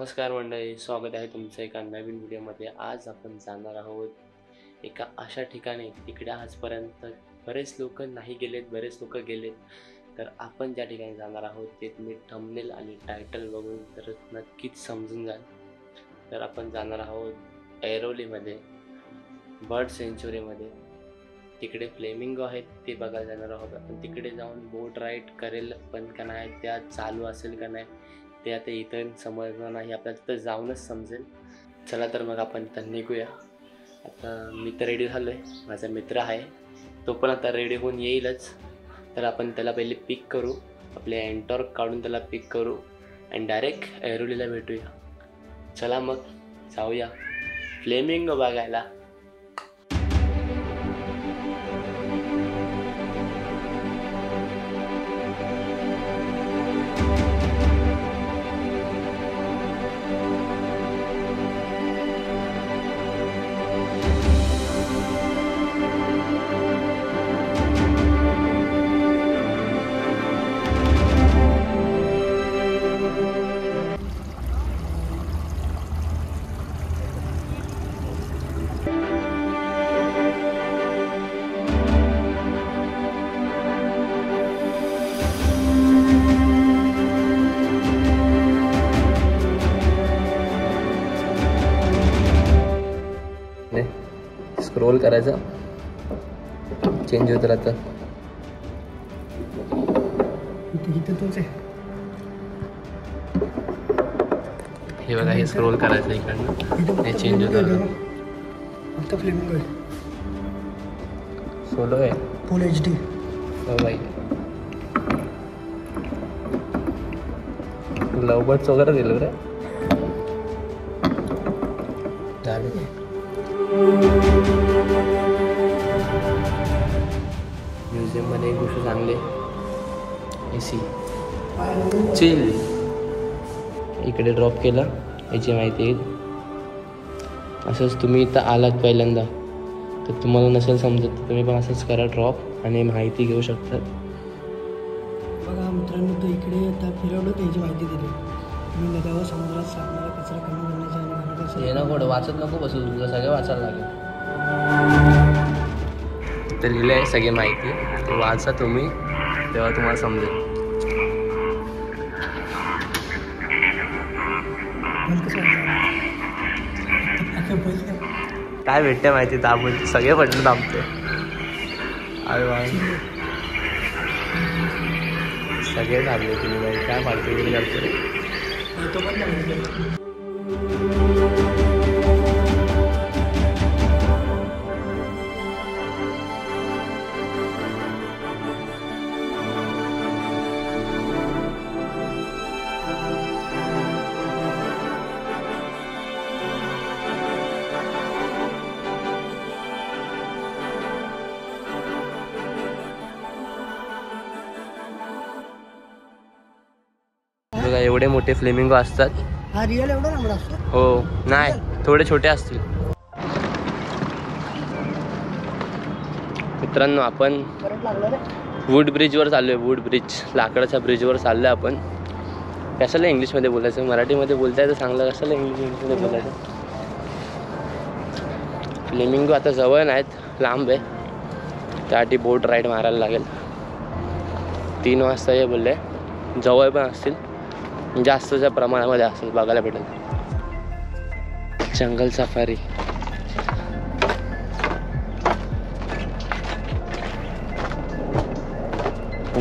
नमस्कार मंडळी स्वागत आहे तुमचं एका नवीन व्हिडिओमध्ये. आज आपण जाणार आहोत एका अशा ठिकाणी तिकडे आजपर्यंत बरेच लोक नाही गेलेत बरेच लोक गेलेत. तर आपण ज्या ठिकाणी जाणार आहोत ते तुम्ही थंबनेल आणि टायटल बघून तर नक्कीच समजून जाल. तर आपण जाणार आहोत ऐरोलीमध्ये बर्ड सेंच्युरीमध्ये तिकडे फ्लेमिंगो आहेत ते बघायला जाणार आहोत. आपण तिकडे जाऊन बोट राईड करेल पण का नाही त्या चालू असेल का नाही ते आता इथं समजणार नाही आपल्याला तिथं जाऊनच समजेल. चला तर मग आपण तर निघूया. आता मी तर रेडी झालो आहे माझा मित्र आहे. तो पण आता रेडी होऊन येईलच. तर आपण त्याला पहिले पिक करू. आपले अँटॉर्क काढून त्याला पिक करू. आणि डायरेक्ट ऐरोलीला भेटूया. चला मग जाऊया. फ्लेमिंग बघायला. स्क्रोल करायचा. चेंज होत राहतं. हे बघा हे स्क्रोल करायचं इकडनं. हे flaming होतं. आहे सोलो आहे. फुल एच डी बाई. लवबर्ड्स वगैरे दिलं रे. झालं सी चिल इकडे ड्रॉप केला. याची माहिती येईल असंच तुम्ही इथं आलात पहिल्यांदा. तर तुम्हाला नसेल समजत तर तुम्ही पण असंच करा ड्रॉप आणि माहिती घेऊ शकतात बघा मित्रांनो तो इकडे आता फिरवलं त्याची माहिती दिली. तुम्ही नद्यावर समुद्रात सापणारा कचरा कमी करण्याचे हे नको वाचत नको बसू तुझं सगळं वाचायला लागेल. तर लिहिलं आहे सगळी माहिती. ते वाचा तुम्ही तेव्हा तुम्हाला समजेल. काय भेटते माहिती? दाबून सगळे पडले दाबते अरे वा. सगळे दाबले तुम्ही. काय वगैरे बघा एवढे मोठे फ्लेमिंगो असतात. हा रिअल एवढा लांबडा असतो? हो नाही थोडे छोटे असतील. मित्रांनो आपण वूड ब्रिजवर चाललो आहे वूड ब्रिज लाकडाच्या ब्रिजवर चाललो आहे आपण. कशाला इंग्लिशमध्ये बोलायचं? मराठीमध्ये बोलता येतं चांगलं. कशाला इंग्लिश इंग्लिशमध्ये बोलायचं? फ्लेमिंगो आता जवळ नाहीत लांब आहे. त्यासाठी बोट राईड मारायला लागेल. तीन वाजता हे बोलले. जवळ पण असतील. जास्तच्या प्रमाणामध्ये असं बघायला भेटेल. जंगल सफारी.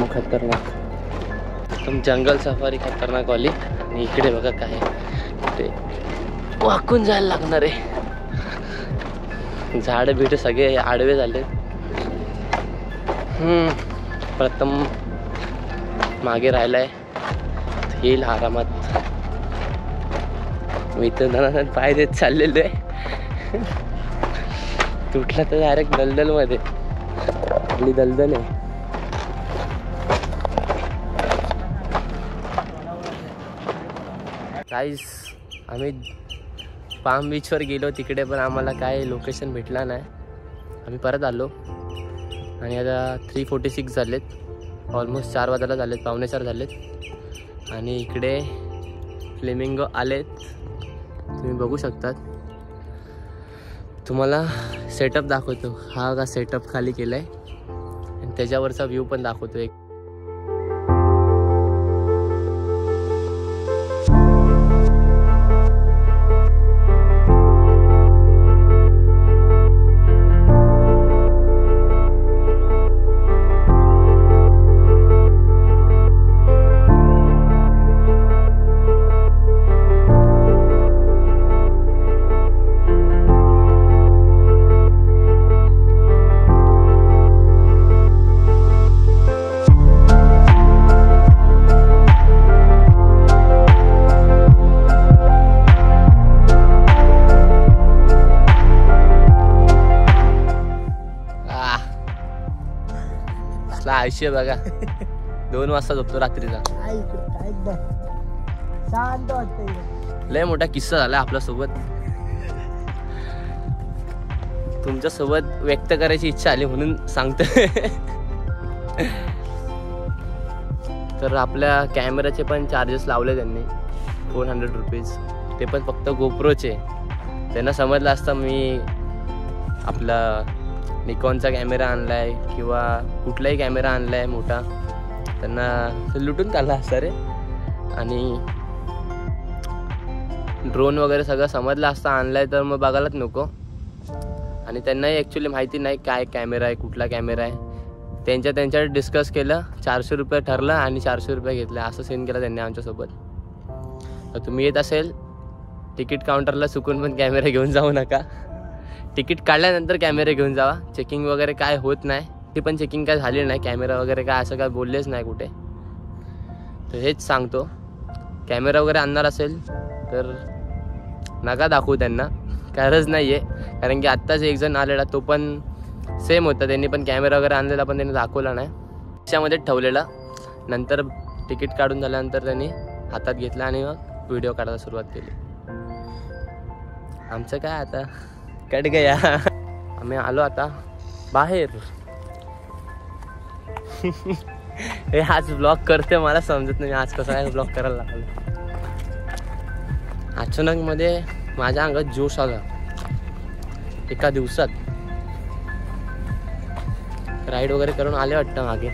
खतरनाक. एकदम जंगल सफारी खतरनाक वाली. आणि इकडे बघा काय आहे. ते वाकून जायला लागणार आहे. झाड बिड सगळे आडवे झाले प्रथम मागे राहिलाय. येईल आरामात. मी तर धनाधन पाय देत चाललेलो आहे. तुटला तर डायरेक्ट दलदलमध्ये. आपली दलदल आहे. काहीच आम्ही पाम बीचवर गेलो तिकडे पण आम्हाला काय लोकेशन भेटला नाही. आम्ही परत आलो. आणि आता थ्री फोर्टी सिक्स झालेत. ऑलमोस्ट चार वाजायला झालेत पावणे चार झालेत. आणि इकडे फ्लेमिंगो आलेत. तुम्ही बघू शकतात. तुम्हाला सेटअप दाखवतो. हा का सेटअप खाली केलाय. आणि त्याच्यावरचा व्ह्यू पण दाखवतो एक. आयुष्य बघा. दोन वाजता झोपतो रात्रीचा. शांत वाटतं. लय मोठा किस्सा झाला आपल्यासोबत. तुमच्यासोबत व्यक्त करायची इच्छा आली म्हणून सांगतोय. तर आपल्या कॅमेराचे पण चार्जेस लावले त्यांनी. फोर हंड्रेड रुपीज ते पण फक्त गोप्रोचे त्यांना समजलं असतं मी आपला निकॉनचा कॅमेरा आणलाय किंवा कुठलाही कॅमेरा आणलाय मोठा. त्यांना ते लुटून चालला असता रे. आणि ड्रोन वगैरे सगळं समजलं असतं आणलाय तर मग बघायलाच नको. आणि त्यांनाही ॲक्च्युली माहिती नाही काय कॅमेरा आहे कुठला कॅमेरा आहे. त्यांच्या त्यांच्यात डिस्कस केलं चारशे रुपये ठरलं आणि चारशे रुपये घेतले. असं सीन केलं त्यांनी आमच्यासोबत. तर तुम्ही येत असेल तिकीट काउंटरला चुकून पण कॅमेरा घेऊन जाऊ नका. तिकीट काढल्यानंतर कॅमेरे घेऊन जावा. चेकिंग वगैरे काय होत नाही. ती पण चेकिंग काय झाली नाही. कॅमेरा वगैरे काय असं काय बोललेच नाही कुठे. तर हेच सांगतो. कॅमेरा वगैरे आणणार असेल तर नका दाखवू त्यांना. गरज नाही आहे कारण की आत्ताच एक जण आलेला तो पण सेम होता. त्यांनी पण कॅमेरा वगैरे आणलेला पण त्यांनी दाखवला नाही. त्याच्यामध्ये ठेवलेला. नंतर तिकीट काढून झाल्यानंतर त्यांनी हातात घेतला आणि मग व्हिडिओ काढायला सुरुवात केली. आमचं काय आता? कट गया। आम्ही आलो आता। बाहेर। हे आज ब्लॉग करते मला समजत नाही आज कसा काय ब्लॉग करायला लागलो अचानक मध्ये माझ्या अंगात जोश आला। एका दिवसात। राईड वगैरे करून आले वाटतं मागे।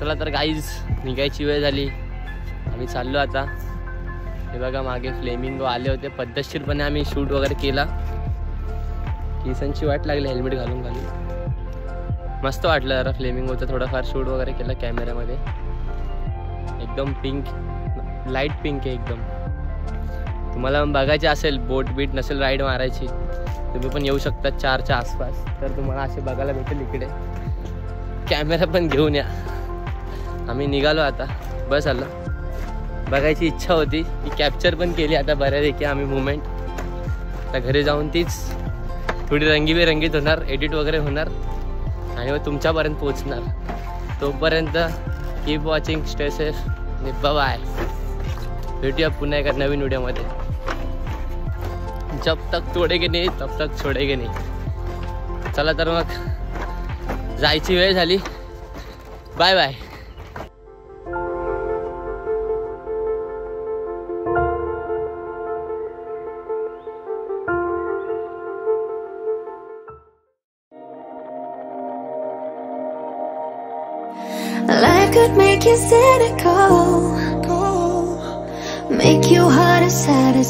चला तर गाईज निघायची वेळ झाली. आम्ही चाललो आता. हे बघा मागे फ्लेमिंगो आले होते. पद्धतशीरपणे आम्ही शूट वगैरे केला. किसनची वाट लागली हेल्मेट घालून घालून मस्त वाटलं जरा फ्लेमिंगोचं थोडंफार शूट वगैरे केलं कॅमेऱ्यामध्ये एकदम पिंक लाइट पिंक आहे एकदम. तुम्हाला बघायचे असेल बोट बीट नसेल राईड मारायची. तुम्ही पण येऊ शकता चारच्या आसपास. तर तुम्हाला असे बघायला भेटेल इकडे. कॅमेरा पण घेऊन या. आम्ही निघालो आता. बस आलं. बघायची इच्छा होती. की कॅप्चर पण केली. आता बऱ्यापैकी आम्ही मुवमेंट आता घरी जाऊन तीच थोडी रंगीबेरंगीत होणार एडिट वगैरे होणार. आणि मग तुमच्यापर्यंत पोचणार तोपर्यंत कीप वॉचिंग स्टे सेफ आणि बाय भेटूया पुन्हा एका नवीन व्हिडिओमध्ये जब तक तोडेगे नाही तब तक छोडेगे नाही. चला तर मग जायची वेळ झाली. Bye bye could make you cynical, make you hard to satisfy.